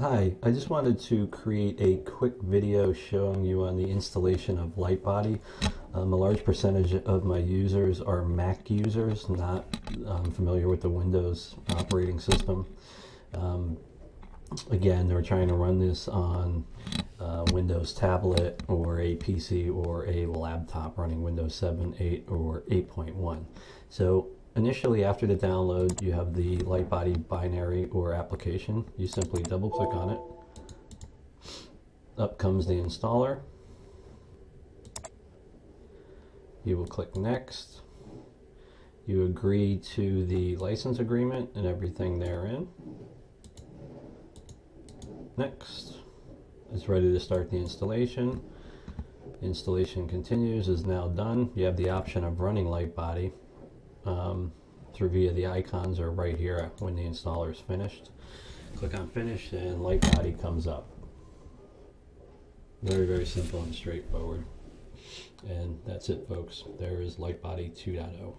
Hi, I just wanted to create a quick video showing you on the installation of Lightbody. Um, a large percentage of my users are Mac users, not um, familiar with the Windows operating system. Um, again, they're trying to run this on uh, Windows tablet or a PC or a laptop running Windows 7, 8, or 8.1. So Initially, after the download, you have the Lightbody binary or application. You simply double click on it. Up comes the installer. You will click next. You agree to the license agreement and everything therein. Next. It's ready to start the installation. Installation continues, is now done. You have the option of running Lightbody um, through via the icons are right here when the installer is finished. Click on finish and Lightbody comes up. Very, very simple and straightforward. And that's it, folks. There is Lightbody 2.0.